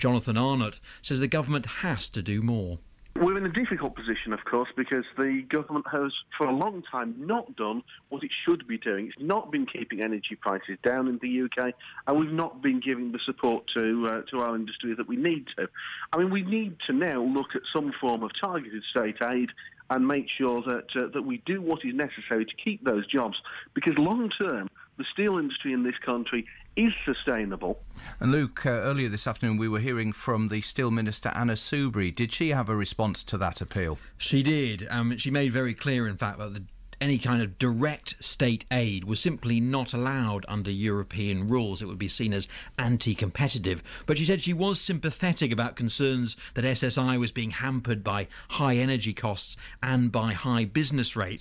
Jonathan Arnott says the government has to do more. In a difficult position, of course, because the government has, for a long time, not done what it should be doing. It's not been keeping energy prices down in the UK, and we've not been giving the support to uh, to our industry that we need to. I mean, we need to now look at some form of targeted state aid and make sure that uh, that we do what is necessary to keep those jobs, because long term, the steel industry in this country is sustainable. And Luke, uh, earlier this afternoon we were hearing from the Steel Minister Anna Soubry. Did she have a response to that appeal? She did. Um, she made very clear, in fact, that the any kind of direct state aid was simply not allowed under European rules. It would be seen as anti competitive. But she said she was sympathetic about concerns that SSI was being hampered by high energy costs and by high business rates.